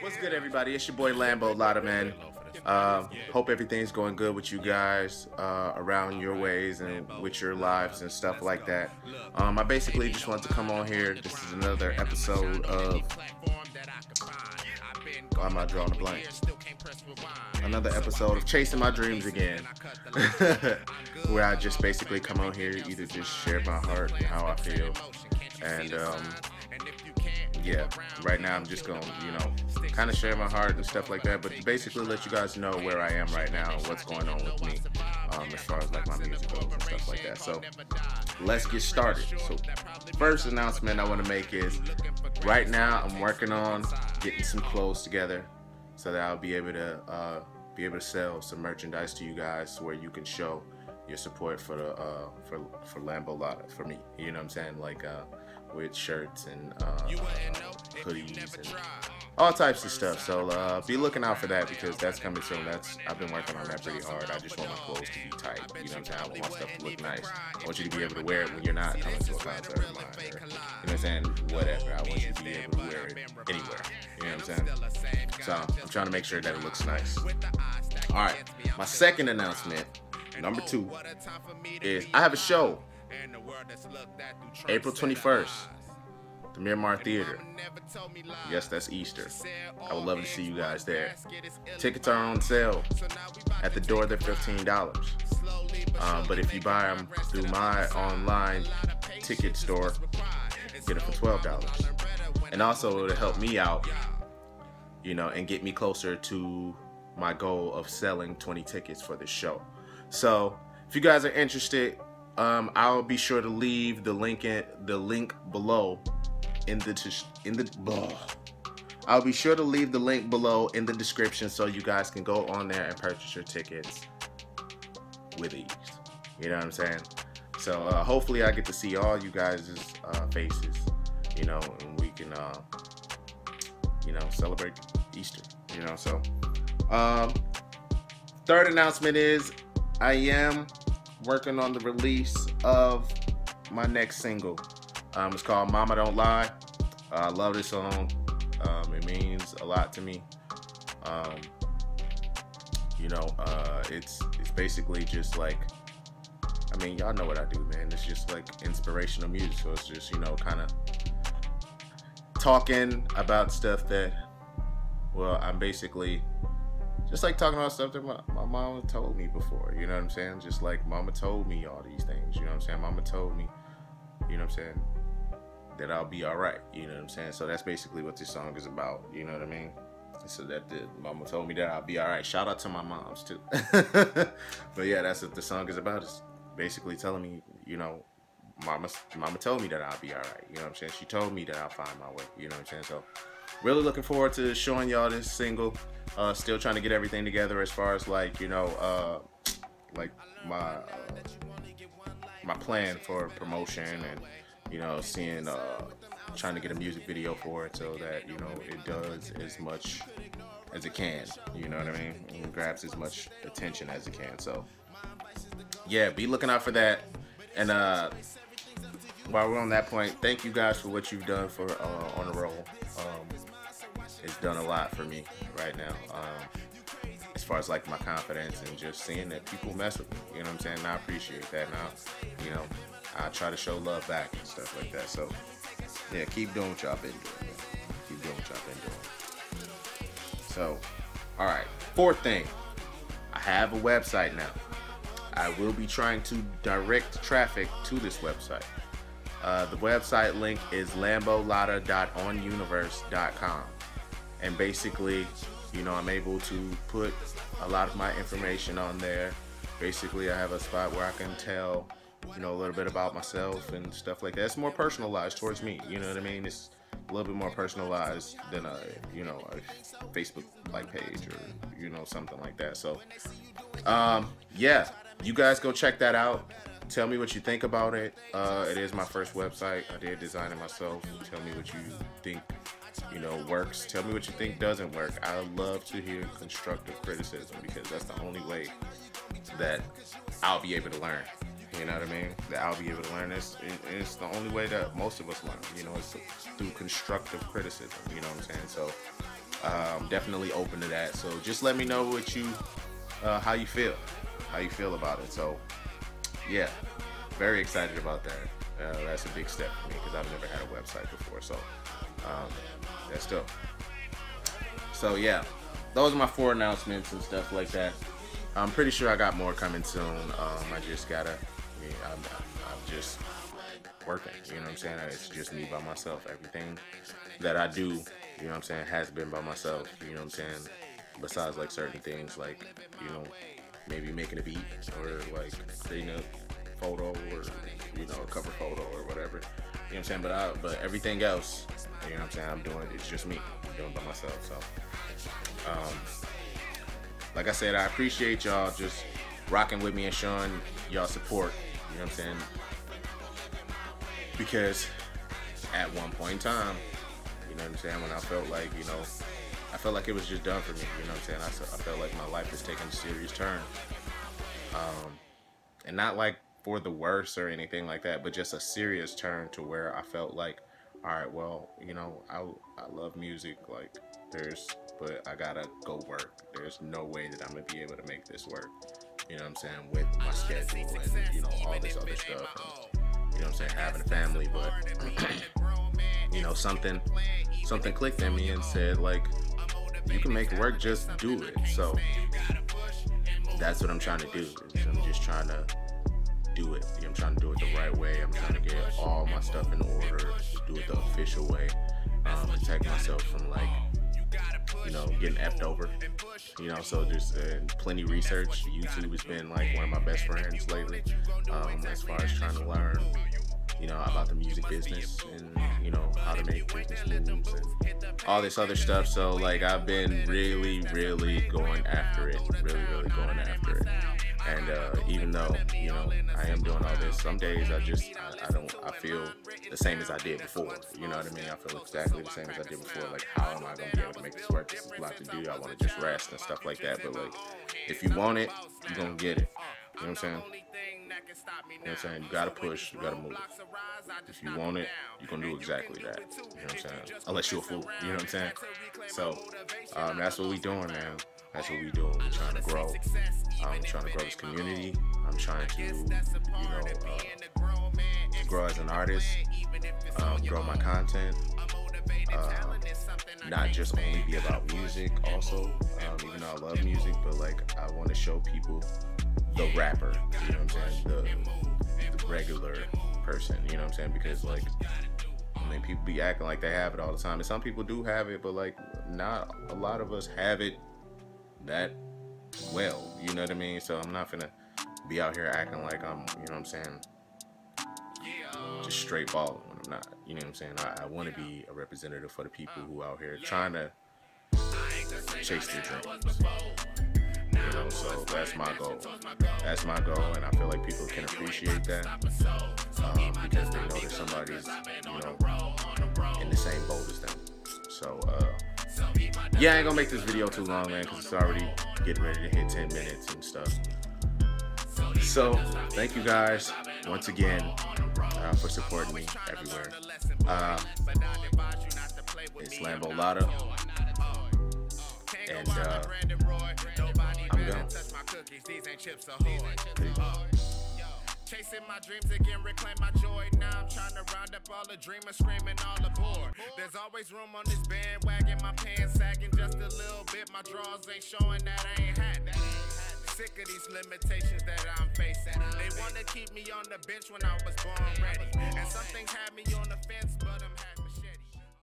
What's good, everybody? It's your boy Lambo Lada, man. Uh, hope everything's going good with you guys uh, around your ways and with your lives and stuff like that. Um, I basically just want to come on here. This is another episode of. Why am I drawing a blank? Another episode of Chasing My Dreams again, where I just basically come on here, either just share my heart and how I feel, and um, yeah, right now I'm just gonna, you know, kind of share my heart and stuff like that, but basically let you guys know where I am right now and what's going on with me um, as far as like my music goes and stuff like that. So let's get started. So first announcement I want to make is right now I'm working on getting some clothes together so that I'll be able to uh, be able to sell some merchandise to you guys where you can show your support for the uh, for for Lambo Lada for me. You know what I'm saying? Like uh, with shirts and uh, hoodies and all types of stuff. So uh, be looking out for that because that's coming soon. That's I've been working on that pretty hard. I just want my clothes to be tight. You know what I'm saying? I want my stuff to look nice. I want you to be able to wear it when you're not coming to a concert. Or, you know what I'm saying? Whatever. I want you to be able to wear it anywhere. You know what I'm saying? So I'm trying to make sure that it looks nice. All right. My second announcement, number two, is I have a show April 21st, the Miramar Theater. Yes, that's Easter. I would love to see you guys there. Tickets are on sale. At the door, they're $15. Um, but if you buy them through my online ticket store, get it for $12. And also, it'll help me out, you know, and get me closer to my goal of selling 20 tickets for this show. So, if you guys are interested, um, I'll be sure to leave the link in, the link below in the in the. Ugh. I'll be sure to leave the link below in the description so you guys can go on there and purchase your tickets with ease. You know what I'm saying? So uh, hopefully I get to see all you guys' uh, faces, you know, and we can, uh, you know, celebrate Easter. You know, so um, third announcement is I am working on the release of my next single. Um, it's called Mama Don't Lie. Uh, I love this song. Um, it means a lot to me. Um, you know, uh, it's it's basically just like, I mean, y'all know what I do, man. It's just like inspirational music. So it's just you know, kind of talking about stuff that, well, I'm basically just like talking about stuff that my, mama told me before. You know what I'm saying? Just like mama told me all these things. You know what I'm saying? Mama told me, you know what I'm saying, that I'll be all right. You know what I'm saying? So that's basically what this song is about. You know what I mean? So that the mama told me that I'll be all right. Shout out to my moms too. but yeah, that's what the song is about. It's basically telling me, you know, mama mama told me that I'll be all right. You know what I'm saying? She told me that I'll find my way. You know what I'm saying? So really looking forward to showing y'all this single. Uh, still trying to get everything together as far as like you know, uh, like my uh, my plan for promotion and you know seeing uh, trying to get a music video for it so that you know it does as much as it can. You know what I mean? And grabs as much attention as it can. So yeah, be looking out for that. And uh, while we're on that point, thank you guys for what you've done for uh, on the roll. It's done a lot for me right now. Um, as far as like my confidence and just seeing that people mess with me, you know what I'm saying? And I appreciate that. Now, you know, I try to show love back and stuff like that. So, yeah, keep doing what y'all been doing. Man. Keep doing what y'all been doing. So, all right. Fourth thing, I have a website now. I will be trying to direct traffic to this website. Uh, the website link is lambolada.onuniverse.com and basically you know i'm able to put a lot of my information on there. Basically i have a spot where i can tell you know a little bit about myself and stuff like that. It's more personalized towards me you know what i mean? It's a little bit more personalized than a you know a facebook like page or you know something like that. So um yeah you guys go check that out. Tell me what you think about it. Uh it is my first website. I did design it myself. Tell me what you think you know, works. Tell me what you think doesn't work. I love to hear constructive criticism because that's the only way that I'll be able to learn. You know what I mean? That I'll be able to learn this. It's the only way that most of us learn. You know, it's through constructive criticism. You know what I'm saying? So, I'm definitely open to that. So just let me know what you, uh, how you feel, how you feel about it. So yeah, very excited about that. Uh, that's a big step for me because I've never had a website before. So um, that's dope. So yeah, those are my four announcements and stuff like that. I'm pretty sure I got more coming soon. Um, I just gotta, I mean, I'm, I'm just working. You know what I'm saying? It's just me by myself. Everything that I do, you know what I'm saying, has been by myself. You know what I'm saying? Besides like certain things like, you know, maybe making a beat or like creating a photo or you know a cover photo or whatever. You know what I'm saying? But I, but everything else, you know what I'm saying? I'm doing. It's just me. I'm doing by myself. So, um, like I said, I appreciate y'all just rocking with me and showing y'all support. You know what I'm saying? Because at one point in time, you know what I'm saying, when I felt like, you know, I felt like it was just done for me. You know what I'm saying? I, I felt like my life was taking a serious turn. Um, and not like for the worse or anything like that, but just a serious turn to where I felt like, all right, well, you know, I, I love music. Like, there's, but I gotta go work. There's no way that I'm gonna be able to make this work. You know what I'm saying? With my schedule and, you know, all this other stuff. And, you know what I'm saying? Having a family, but, you know, something, something clicked in me and said, like, you can make work, just do it. So, that's what I'm trying to do. I'm just trying to it. I'm trying to do it the right way. I'm trying to get all my stuff in order, do it the official way, um, protect myself from like, you know, getting effed over. You know, so there's uh, plenty research. YouTube has been like one of my best friends lately, um, as far as trying to learn, you know, about the music business and you know how to make business moves and all this other stuff. So like I've been really, really going after it, really, really going after it. And uh, even though you know I am doing all this, some days I just I, I, don't I feel the same as I did before. You know what I mean? I feel exactly the same as I did before. Like how am I gonna be able to make this work? This is a lot to do. I want to just rest and stuff like that. But like if you want it, you're gonna get it. You know what I'm saying? You know what I'm saying? You gotta push, you gotta move. If you want it, you're gonna do exactly that. You know what I'm saying? Unless you're a fool. You know what I'm saying? So um, that's what we doing, man. That's what we doing. We're trying to grow. I'm trying to grow this community. I'm trying to, you know, uh, grow as an artist, um, grow my content. Uh, not just only be about music, also, um, even though I love music, but like I want to show people the rapper, you know what I'm saying? The, the regular person, you know what I'm saying? Because like I mean people be acting like they have it all the time. And some people do have it, but like not a lot of us have it that well, you know what I mean? So I'm not gonna be out here acting like I'm, you know what I'm saying, just straight balling when I'm not. You know what I'm saying? I, I want to be a representative for the people who out here trying to chase their dreams. So that's my goal. That's my goal, and I feel like people can appreciate that um, because they know that somebody's, you know, in the same boat as them. So, uh, yeah, I ain't gonna make this video too long, man, because it's already getting ready to hit 10 minutes and stuff. So, thank you guys once again uh, for supporting me everywhere. Uh, it's Lambo Lada. And uh, I'm gone. Chasing my dreams again, reclaim my joy. Now I'm trying to round up all the dreamers, screaming all aboard. There's always room on this bandwagon, my pants sagging just a little bit. My drawers ain't showing that I ain't had that. Sick of these limitations that I'm facing. They wanna keep me on the bench when I was born ready. And some things had me on the fence, but I'm happy.